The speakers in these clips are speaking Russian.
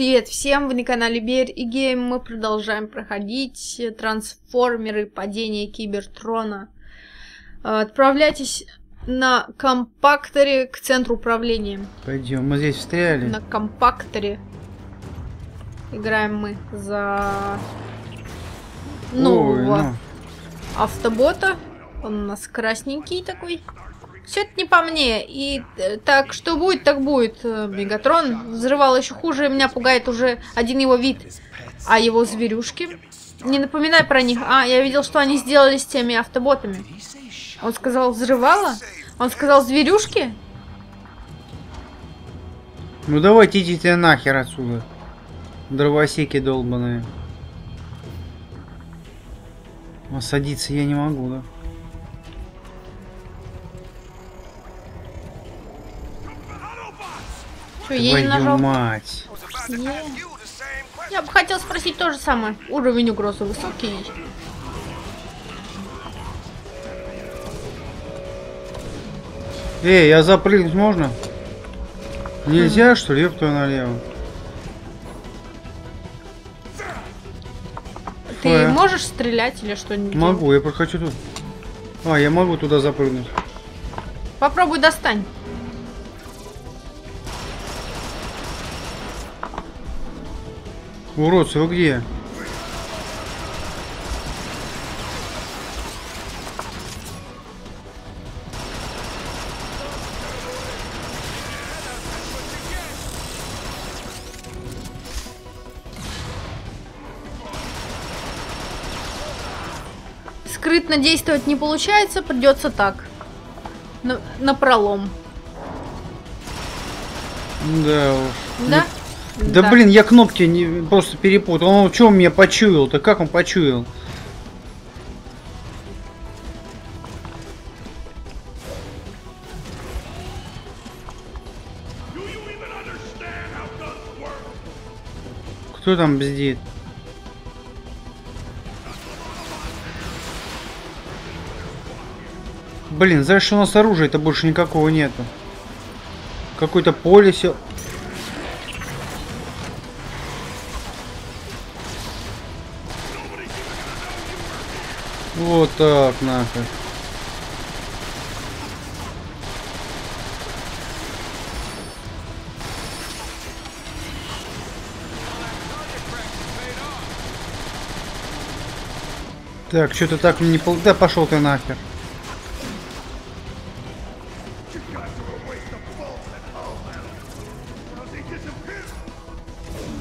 Привет всем, вы на канале Берь и Гейм. Мы продолжаем проходить трансформеры падения Кибертрона. Э, Отправляйтесь на компакторе к центру управления. Пойдем, мы здесь встряли. На компакторе играем мы за Ой, нового ну. автобота. Он у нас красненький такой. Все это не по мне. И э, так, что будет, так будет. Э, Мегатрон взрывал еще хуже. Меня пугает уже один его вид. А его зверюшки? Не напоминай про них. А, я видел, что они сделали с теми автоботами. Он сказал взрывала? Он сказал зверюшки? Ну давайте идите нахер отсюда. Дровосеки долбаные. Садиться я не могу, да? Что, я не Твою нажал? мать. Не. Я бы хотел спросить то же самое. Уровень угрозы высокий. Эй, я запрыгнуть можно? Нельзя, что ли? Ёб твою налево. Ты Ой. можешь стрелять или что-нибудь? Могу, я хочу тут. А, я могу туда запрыгнуть. Попробуй достань. Уродцы, вы где? Скрытно действовать не получается, придется так. На, на пролом. Да уж. Да? Да, блин, я кнопки не, просто перепутал. Он что меня почуял-то? Как он почуял? Кто там бздит? Блин, знаешь, что у нас оружия-то больше никакого нету. Какое-то поле сел. Вот так, нахуй. Так, что-то так мне не пол... Да пошел ты нахер.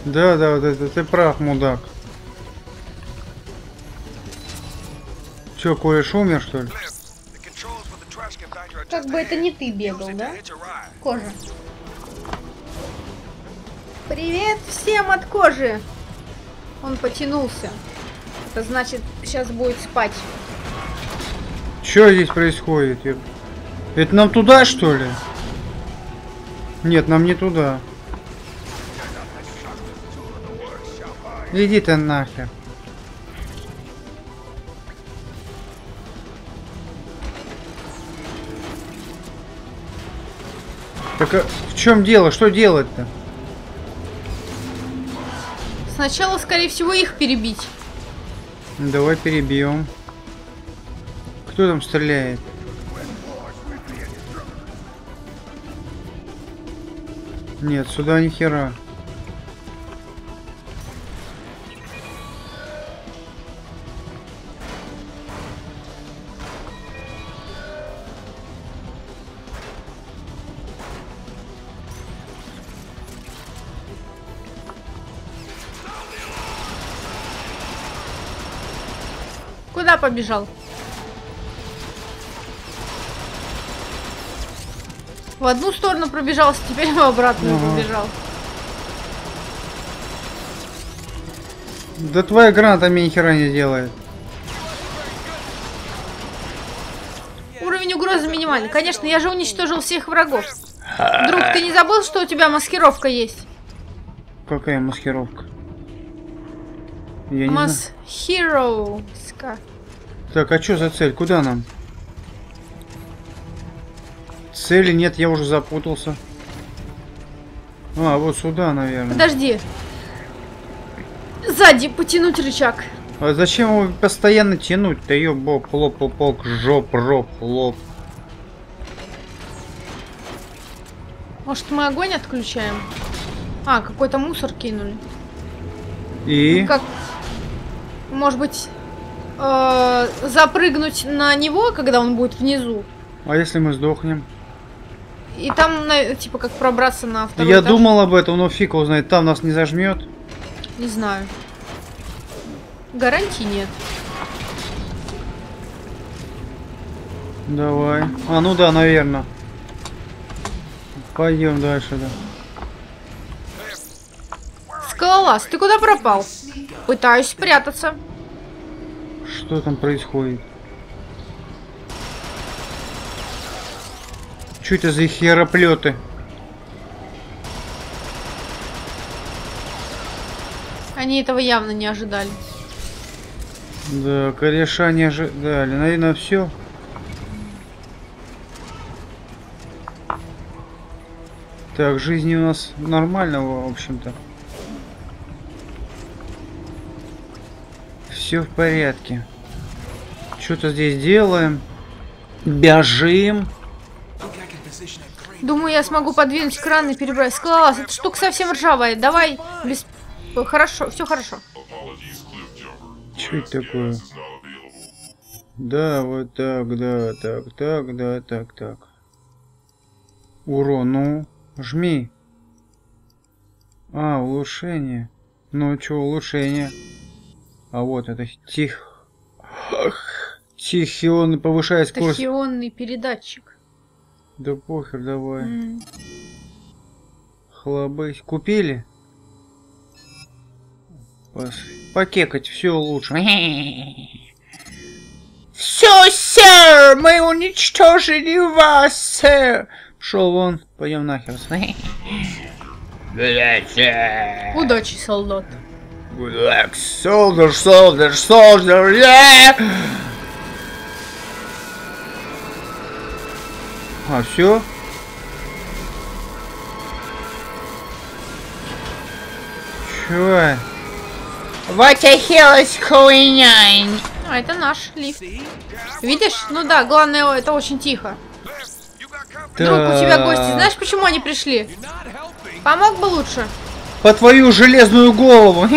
Да, да, вот это ты прав, мудак. Че, кореш умер, что ли? Как бы это не ты бегал, да? Кожа. Привет всем от кожи. Он потянулся. Это значит, сейчас будет спать. Что здесь происходит? Это нам туда, что ли? Нет, нам не туда. Иди ты нахер. Так а в чем дело? Что делать-то? Сначала, скорее всего, их перебить. Давай перебьем. Кто там стреляет? Нет, сюда ни хера. Куда побежал? В одну сторону пробежался, теперь в обратную Ага. побежал. Да твоя граната мне ни хера не делает. Уровень угрозы минимальный. Конечно, я же уничтожил всех врагов. Друг, ты не забыл, что у тебя маскировка есть? Какая маскировка? Я. Мас Hero-ска. Так, а что за цель? Куда нам? Цели нет, я уже запутался. А, вот сюда, наверное. Подожди. сзади потянуть рычаг. А зачем его постоянно тянуть? Да ёбо, плоп, попок, жоп, роп, лоп. Может, мы огонь отключаем? А, какой-то мусор кинули. И? Ну, Как? Может быть, э, запрыгнуть на него, когда он будет внизу? А если мы сдохнем? И там, на- типа, как пробраться на второй Я этаж? думал об этом, но фиг его знает, там нас не зажмет. Не знаю. Гарантий нет. Давай. А, ну да, наверное. Пойдем дальше, да. Скалолаз, ты куда пропал? Пытаюсь спрятаться. Что там происходит? Что это за хероплеты? Они этого явно не ожидали. Да, кореша не ожидали. Наверное, все. Так, жизни у нас нормально, в общем-то. Все в порядке. Что-то здесь делаем. Бежим. Думаю, я смогу подвинуть кран и перебрать. Скалолаз, эта штука совсем ржавая. Давай без... Хорошо, все хорошо. Что это такое? Да, вот так, да, так, так, да, так, так. Урон, ну, жми. А, улучшение. Ну, что, улучшение? А вот это тих... Тихий, он повышает скорость. Тахионный передатчик. Да похер, давай. М. Хлобысь. Купили? Пос- Покекать, все лучше. Все, сэр! Мы уничтожили вас, сэр! Пшел вон, пойдем нахер. Удачи, солдат. Luck, soldier, soldier, soldier, yeah! А, все? Чё? What the hell is going on? А, это наш лифт. Видишь? Ну да, главное, это очень тихо. Друг, у тебя гости. Знаешь, почему они пришли? Помог бы лучше. По твою железную голову.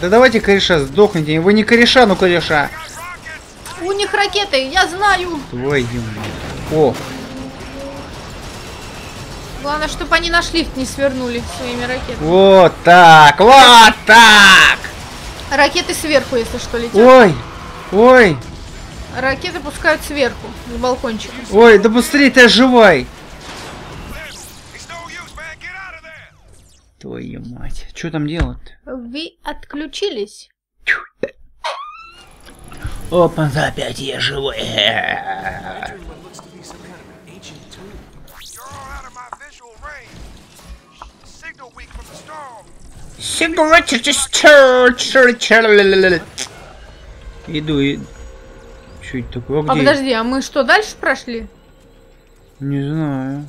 Да давайте, кореша, сдохните. Вы не кореша, но кореша. У них ракеты, я знаю. Твою. О, Главное, чтобы они наш лифт не свернули своими ракетами. вот так, вот так. Ракеты сверху, если что, летят. Ой, ой, Ракеты пускают сверху, с балкончика. ой, да быстрее ты оживай. Твою мать. Что там делать? Вы отключились? Опа, опять я живой. Иду, и... Что это такое? А А подожди, а мы что, дальше прошли? Не знаю.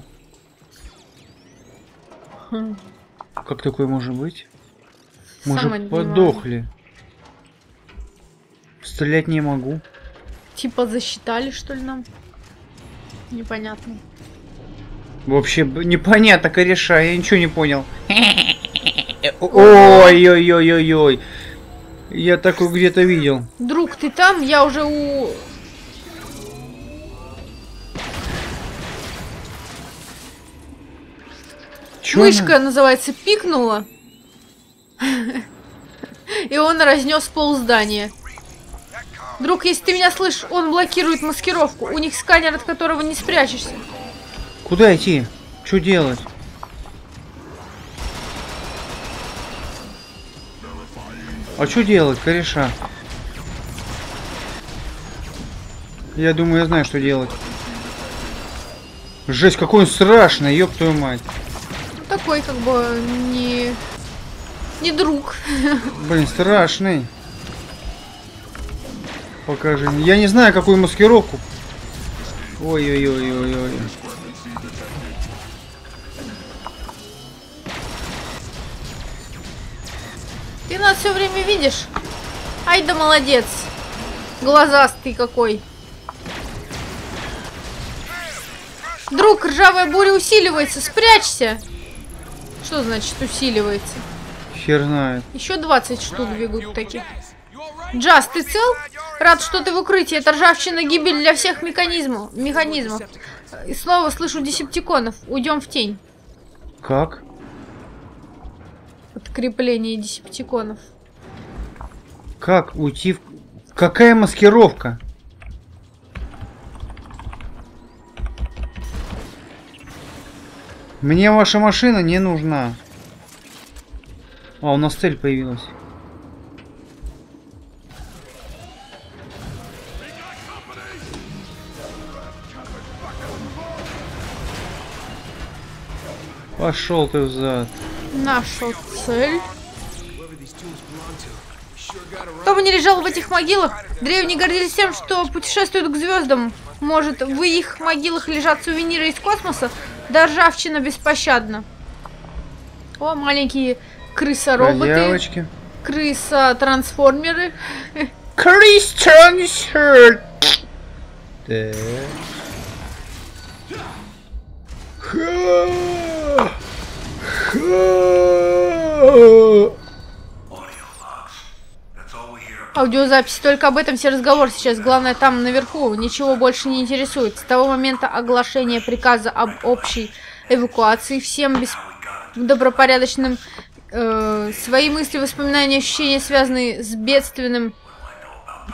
Хм. Как такое может быть? Мы Сама же подохли. Стрелять не могу. Типа засчитали, что ли, нам? Непонятно. Вообще непонятно, кореша, я ничего не понял. Ой-ой-ой-ой-ой. Я такой где-то видел. Друг, ты там? Я уже у... Чё Мышка, она? называется, пикнула. И он разнес пол здания. Друг, если ты меня слышишь, он блокирует маскировку. У них сканер, от которого не спрячешься. Куда идти? Что делать? А что делать, кореша? Я думаю, я знаю, что делать. Жесть, какой он страшный, ёб твою мать. Такой, как бы, не... Не друг. Блин, страшный. Покажи. Я не знаю, какую маскировку. Ой-ой-ой-ой-ой. Ты нас все время видишь? Ай да молодец. Глазастый какой. Друг, ржавая буря усиливается. Спрячься. Что значит усиливается? Хер знает. Еще 20 штук бегут таких. Джаз, ты цел? Рад, что ты в укрытии. Это ржавчина гибель для всех механизмов. механизмов. И снова слышу десептиконов. Уйдем в тень. Как? Подкрепление десептиконов. Как уйти в... Какая маскировка? Мне ваша машина не нужна. А, у нас цель появилась. Пошел ты взад. Нашел цель. Кто бы не лежал в этих могилах, древние гордились тем, что путешествуют к звездам. Может, в их могилах лежат сувениры из космоса? Да ржавчина беспощадна. О, маленькие крыса-роботы. Девочки. Крыса-трансформеры. Крис Трансфер. Так. Аудиозапись. Только об этом все разговор сейчас. Главное, там наверху. Ничего больше не интересует. С того момента оглашения приказа об общей эвакуации всем без... добропорядочным э, свои мысли, воспоминания, ощущения, связанные с бедственным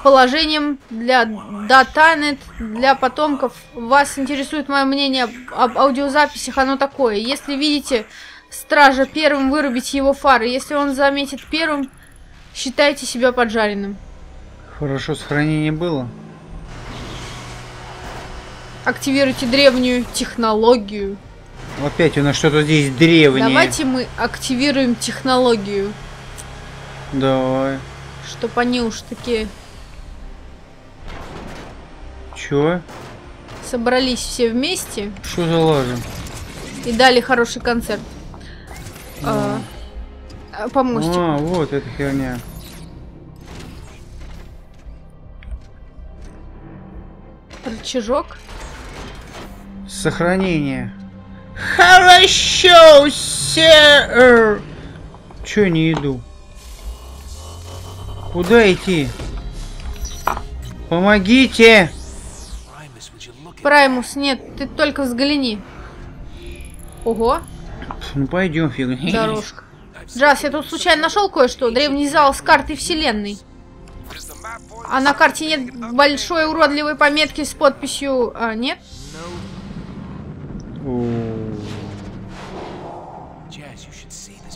положением для датанет, для потомков. Вас интересует мое мнение об, аудиозаписях, оно такое. Если видите стража первым, вырубите его фары. Если он заметит первым, считайте себя поджаренным. Хорошо сохранение было. Активируйте древнюю технологию. Опять у нас что-то здесь древнее. Давайте мы активируем технологию. Давай. Чтоб они уж такие Чё? собрались все вместе Что за лажа? и дали хороший концерт. По мостику. А, вот эта херня. Рычажок. Сохранение. Хорошо, сэр. Чё не иду? Куда идти? Помогите! Праймус, нет, ты только взгляни. Ого, Ну пойдем, фиг. дорожка. Джаз, я тут случайно нашел кое-что. Древний зал с картой вселенной. А на карте нет большой уродливой пометки с подписью... А, нет?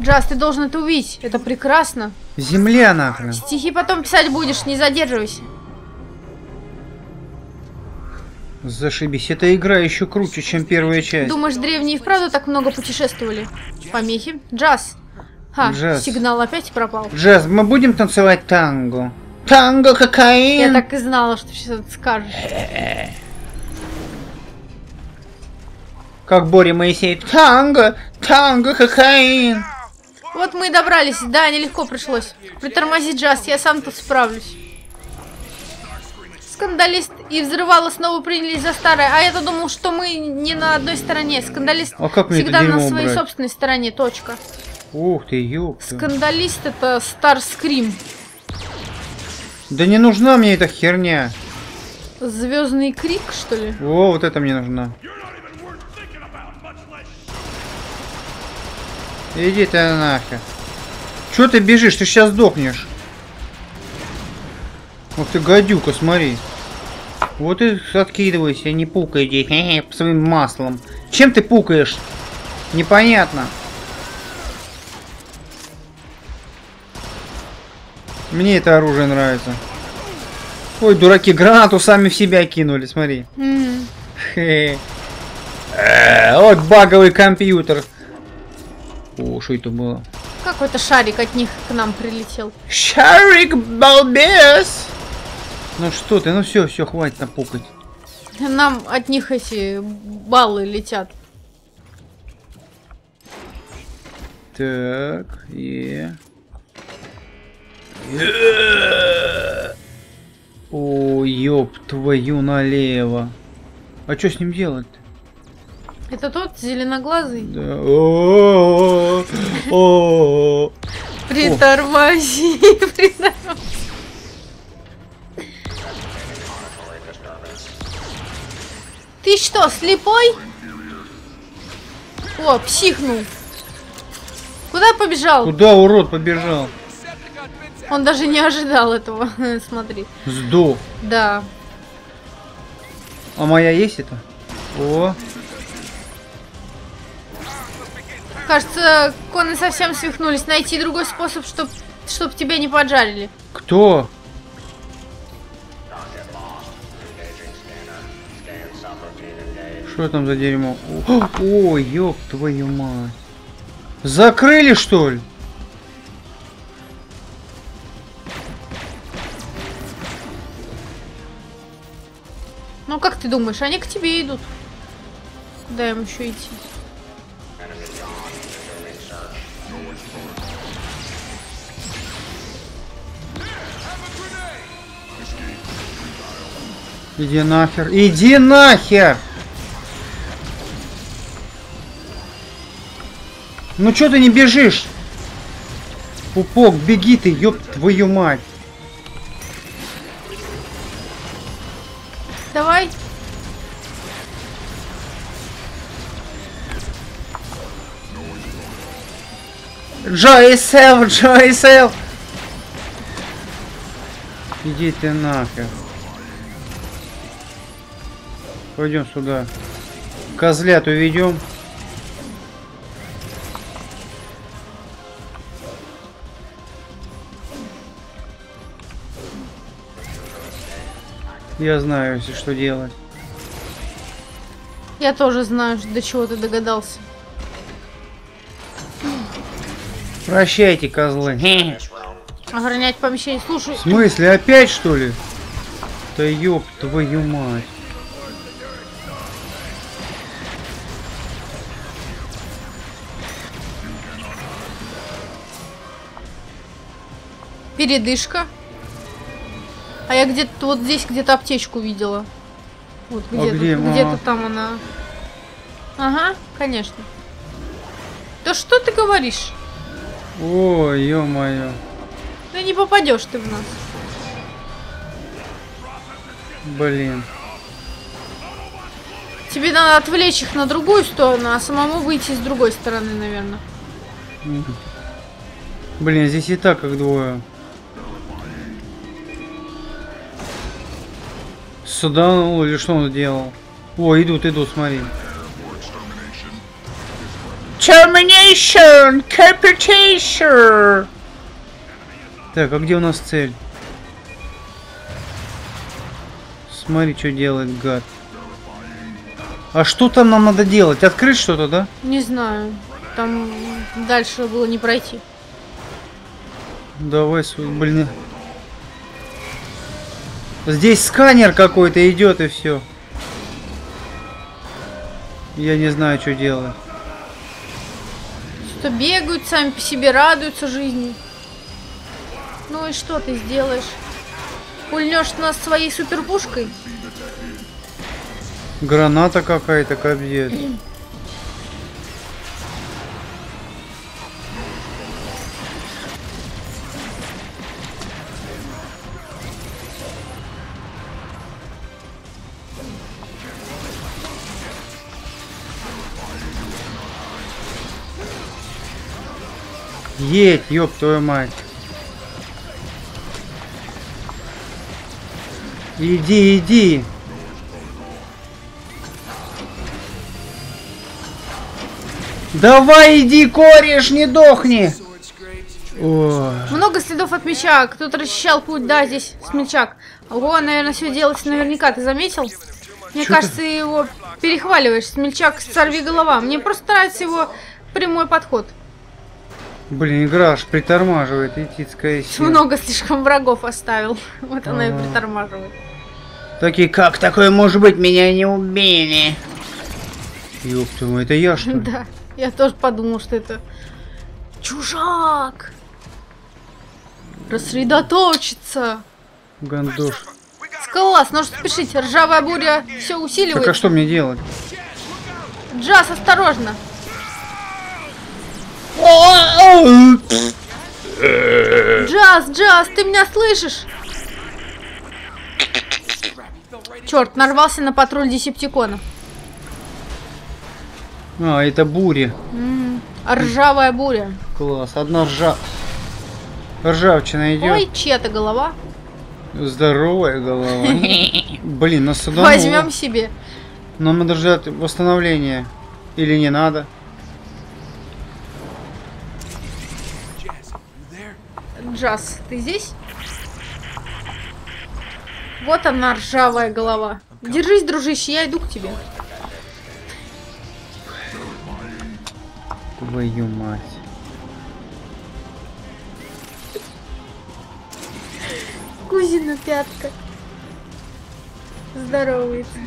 Джаз, ты должен это увидеть. Это прекрасно. Земля нахрен. Стихи потом писать будешь, не задерживайся. Зашибись. Эта игра еще круче, чем первая часть. Думаешь, древние и вправду так много путешествовали? Помехи? Джаз. Ха, Джаз. сигнал опять пропал. Джаз, мы будем танцевать танго? Танго кокаин! Я так и знала, что сейчас это скажешь. Как Боря Моисей. Танго! Танго кокаин! Вот мы и добрались. Да, нелегко пришлось. Притормози, Джаз, я сам тут справлюсь. Скандалист и взрывало снова принялись за старое. А я-то думал, что мы не на одной стороне. Скандалист А как всегда на своей убрать? собственной стороне. Точка. Ух ты, ёпта. Скандалист это Старскрим. Да не нужна мне эта херня. Звездный крик, что ли? О, вот это мне нужна. Иди ты нахер. Чё ты бежишь? Ты сейчас сдохнешь. Ух ты, гадюка, смотри. Вот и откидывайся, не пукай здесь, своим маслом. Чем ты пукаешь? Непонятно. Мне это оружие нравится. Ой, дураки, гранату сами в себя кинули, смотри. Э, Вот баговый компьютер. О, что это было? Какой-то шарик от них к нам прилетел. Шарик балбес! Ну что ты, ну все, все, хватит напукать. Нам от них эти баллы летят. Так, и... О, ёб твою налево. А что с ним делать? Это тот зеленоглазый? Да. О, о, о. Притормози, притормози. Ты что, слепой? О, психнул. Куда побежал? Куда урод побежал? Он даже не ожидал этого. Смотри. Сдох. Да. А моя есть это? О, Кажется, коны совсем свихнулись. Найти другой способ, чтоб, чтоб тебя не поджарили. кто? Что там за дерьмо? О, о, ёб твою мать. Закрыли, что ли? Думаешь, они к тебе идут? Куда им еще идти? Иди нахер. Иди нахер! Ну чё ты не бежишь? Пупок, беги ты, ёб твою мать. Джойсел, Джойсел! Иди ты нахер. Пойдем сюда. Козлят уведем. Я знаю, если что делать. Я тоже знаю, до чего ты догадался. Прощайте, козлы. Охранять помещение. Слушай, В смысле, опять что ли? Да ёб твою мать. передышка. А я где-то вот здесь где-то аптечку видела. Вот А где-то, где? где-то А. там она. Ага, конечно. Да что ты говоришь? Ой, ё-моё. Да не попадешь ты в нас. Блин. Тебе надо отвлечь их на другую сторону, а самому выйти с другой стороны, наверное. Блин, здесь и так как двое. Суданул или что он делал? О, идут, идут, смотри. Termination! Capitation! Так, а где у нас цель? Смотри, что делает гад. А что там нам надо делать? Открыть что-то, да? Не знаю. Там дальше было не пройти. Давай свой, блин. Здесь сканер какой-то идет и все. Я не знаю, что делать. Что бегают сами по себе, радуются жизни. Ну и что ты сделаешь? Пульнешь нас своей суперпушкой? Граната какая-то, капец. Едь, ёб твою мать. Иди, иди. Давай иди, кореш, не дохни. Ой. Много следов от меча. Кто-то расчищал путь, да, здесь смельчак. Ого, наверное, все делается наверняка. Ты заметил? Мне Чё кажется, ты его перехваливаешь. Смельчак, сорви голова. Мне просто нравится его прямой подход. Блин, игра аж притормаживает, этицкая сила. Много слишком врагов оставил. Вот она и Ага. притормаживает. Такие, как такое может быть, меня не убили. Мать, это я что ли? Да, я тоже подумал, что это чужак. Рассредоточиться. Гандош. Скалолаз, нужно спешить. Ржавая буря все Так а усиливает. что мне делать? Джаз, осторожно. Джаз, Джаз, ты меня слышишь? Черт, нарвался на патруль десептиконов. А, это бури. М, Ржавая буря. Класс. Одна ржа... Ржавчина идет. Ой, чья-то голова. Здоровая голова. Блин, нас сюда. Возьмем себе. Нам надо ждать восстановления. Или не надо? Джаз, ты здесь? Вот она, ржавая голова. Держись, дружище, я иду к тебе. Твою мать. Кузина пятка. Здоровается.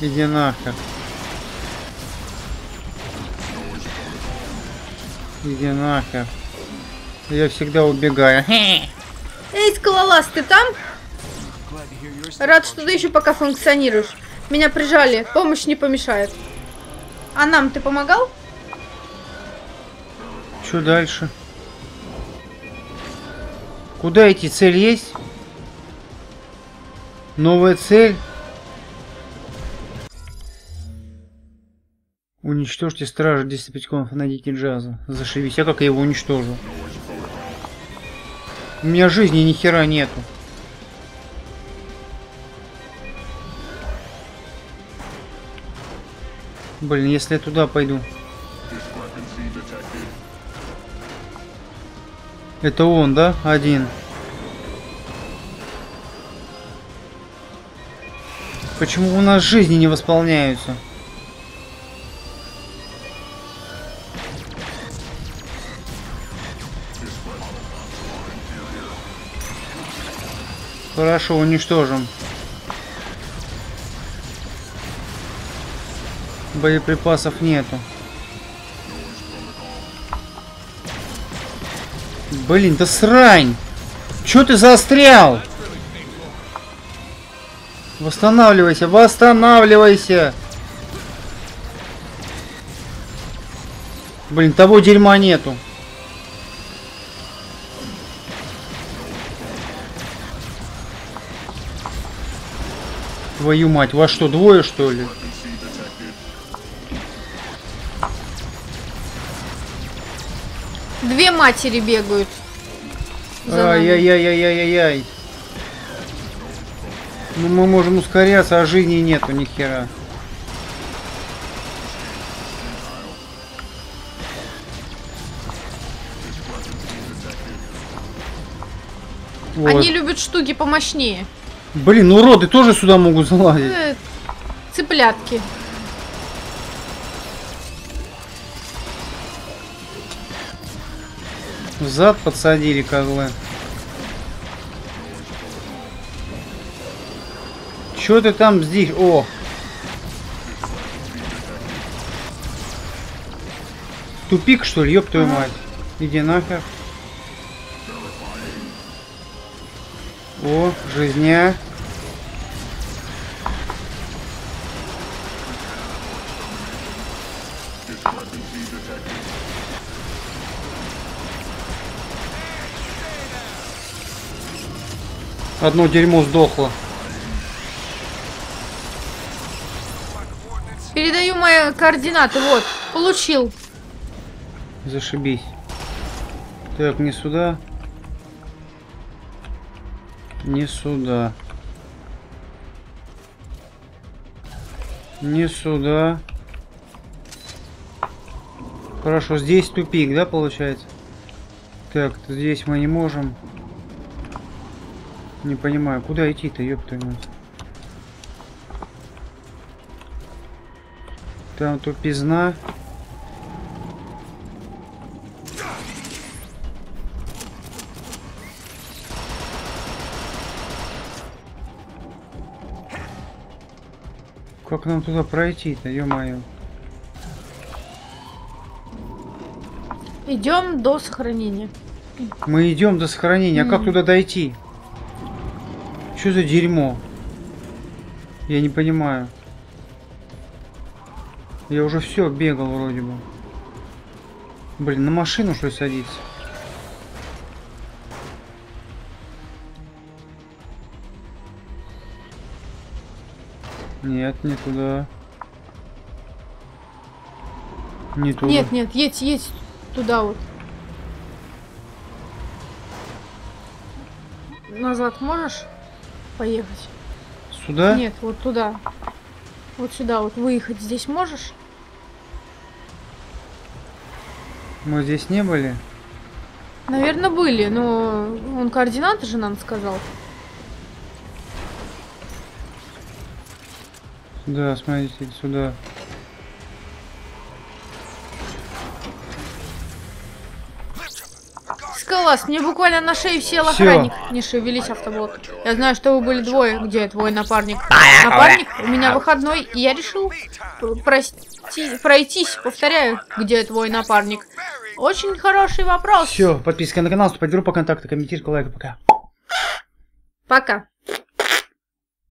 Иди нахер. Иди нахер. Я всегда убегаю. Эй, скалолаз, ты там? Рад, что ты еще пока функционируешь. Меня прижали, помощь не помешает. А нам ты помогал? Что дальше? Куда идти? Цель есть? Новая цель? Уничтожьте стража десептиконов, найдите джаза. Зашибись, а как я его уничтожу? У меня жизни ни хера нету. Блин, если я туда пойду. Это он, да? Один. Почему у нас жизни не восполняются? Хорошо, уничтожим. Боеприпасов нету. Блин, да срань! Чё ты застрял? Восстанавливайся, восстанавливайся! Блин, того дерьма нету. Твою мать, вас что, двое что ли? Две матери бегают. Ай-яй-яй-яй-яй-яй. Ну мы можем ускоряться, а жизни нету ни хера. Вот. Они любят штуки помощнее. Блин, уроды тоже сюда могут залазить. Э, Цыплятки. В зад подсадили козлы. Чё ты там здесь? О! Тупик что ли, ёб твою мать. Иди нахер. О, жизня. Одно дерьмо сдохло. Передаю мои координаты. Вот, получил. Зашибись. Так, не сюда. Не сюда. Не сюда. Хорошо, здесь тупик, да, получается? Так, здесь мы не можем. Не понимаю, куда идти-то, твою мать. Там тупизна. Как нам туда пройти-то, ё-моё? Идем до сохранения. Мы идем до сохранения. А как туда дойти? Что за дерьмо? Я не понимаю. Я уже все бегал вроде бы. Блин, на машину что ли садиться? Нет, не туда. Не туда. Нет, нет, едь, едь туда вот. Назад можешь поехать? Сюда? Нет, вот туда. Вот сюда вот выехать здесь можешь? Мы здесь не были? Наверное, были, но он координаты же нам сказал. Сюда, смотрите, сюда. Скалас, мне буквально на шею сел Всё. охранник. Не шевелись, автобот. Я знаю, что вы были двое. Где твой напарник? Напарник? У меня выходной, и я решил прости, пройтись. Повторяю, где твой напарник? Очень хороший вопрос. Все, подписка на канал, вступать в группу контакта, комментируй, лайк, пока. Пока.